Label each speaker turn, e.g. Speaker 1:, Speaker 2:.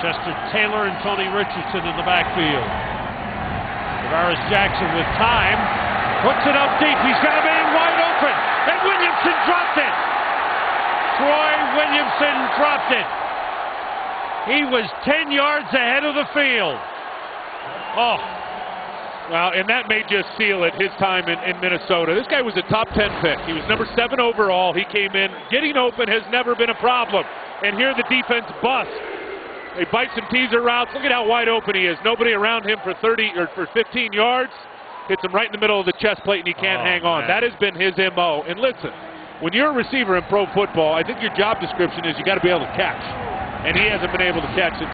Speaker 1: Chester Taylor and Tony Richardson in the backfield. Tarvaris Jackson with time. Puts it up deep. He's got a man wide open. And Williamson dropped it. Troy Williamson dropped it. He was 10 yards ahead of the field. Oh,
Speaker 2: Well, and that may just seal it, his time in, in Minnesota. This guy was a top 10 pick. He was number seven overall. He came in. Getting open has never been a problem. And here the defense busts. They bite some teaser routes. Look at how wide open he is. Nobody around him for 30 or for 15 yards. Hits him right in the middle of the chest plate and he can't
Speaker 1: Oh,
Speaker 2: hang on.
Speaker 1: man.
Speaker 2: That has been his MO. And listen, when you're a receiver in pro football, I think your job description is you got to be able to catch. And he hasn't been able to catch it.